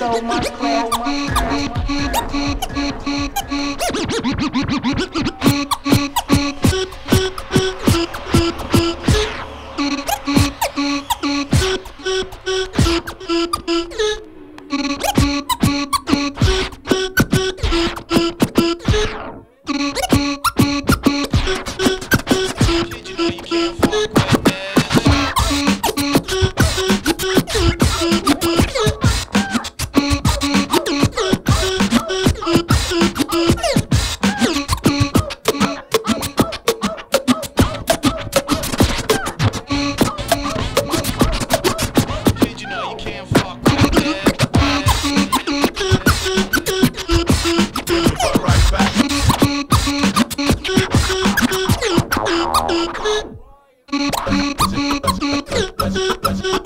so much class. Kid,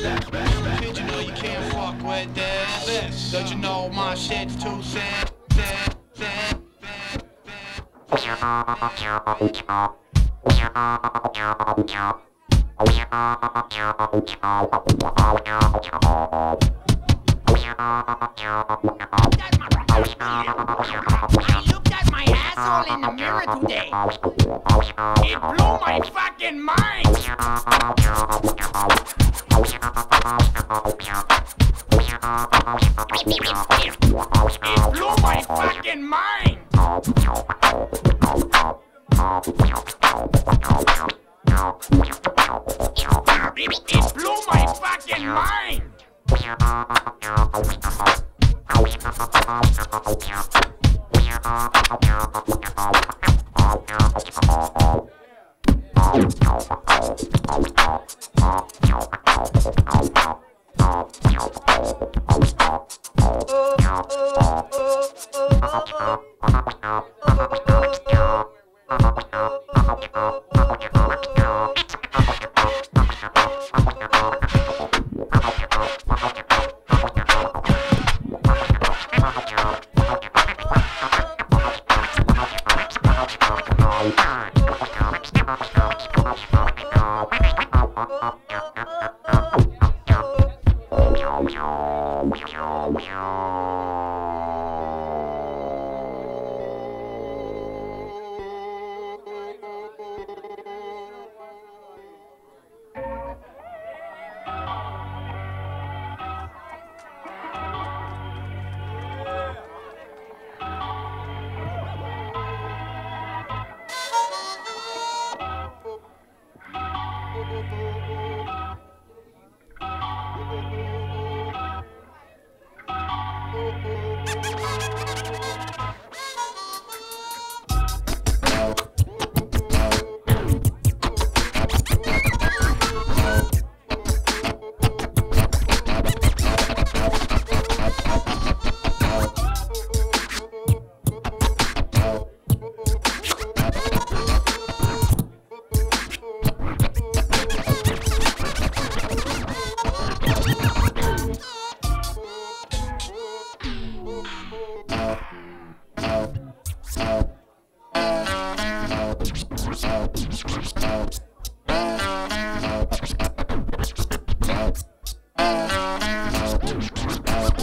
Kid, you know you can't fuck with this. Don't you know my shit's too sad. I looked at my asshole in the mirror today. It blew my fucking mind. It blew my fucking mind. It blew my fucking mind. Oh, you.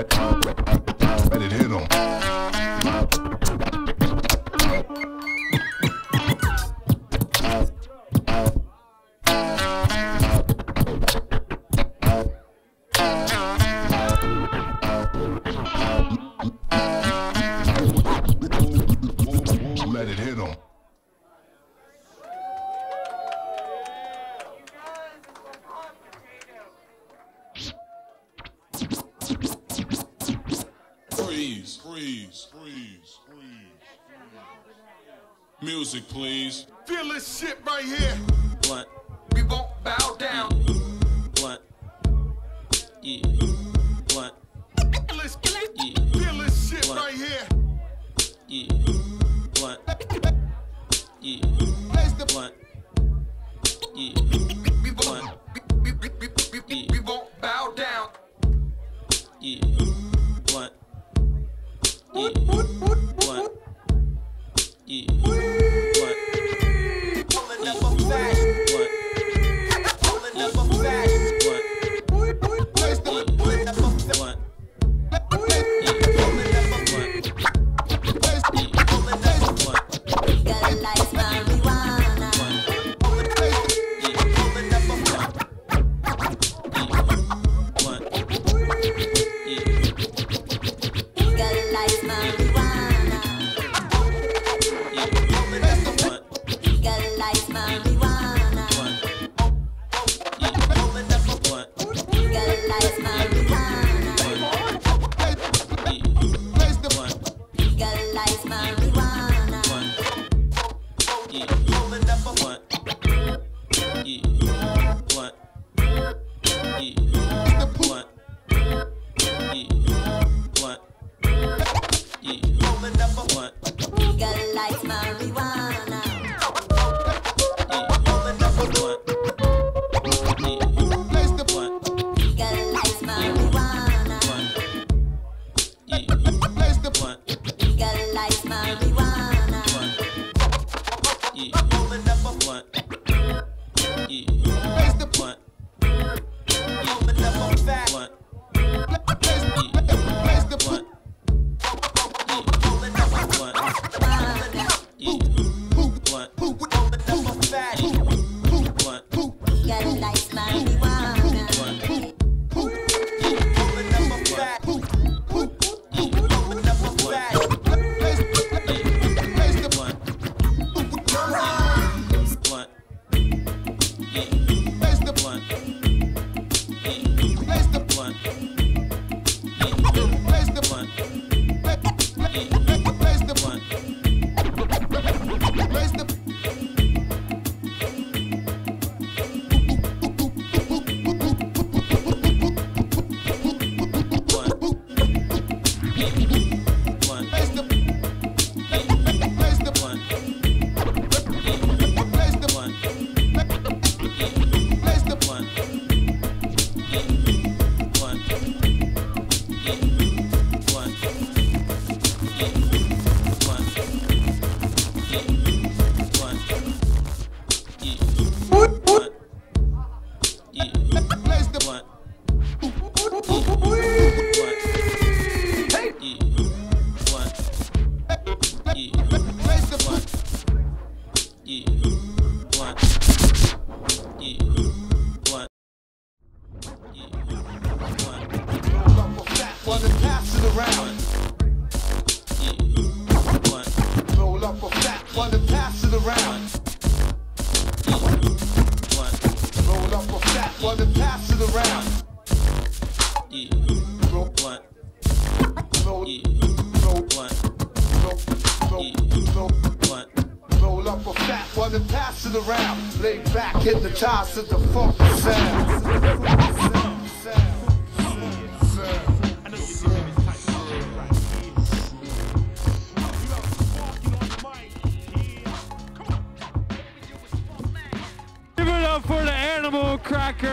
Let Music, please. Feel this shit right here. What? We won't bow down. What? Yeah. What? Feel this, feel this shit What? right here. Yeah. What? Yeah. Place the What? Yeah. We won't, we, we, we, we, we, we won't bow down. Yeah. What? Yeah. What? Yeah. What? Yeah. What? Yeah. What? Yeah. What? Yeah. What? Legalize Roll up a fat, wanna pass it around. Fat, wanna pass it around. Lay back, hypnotized the funky sound. Give it up for the animal crackers.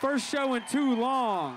First show in too long.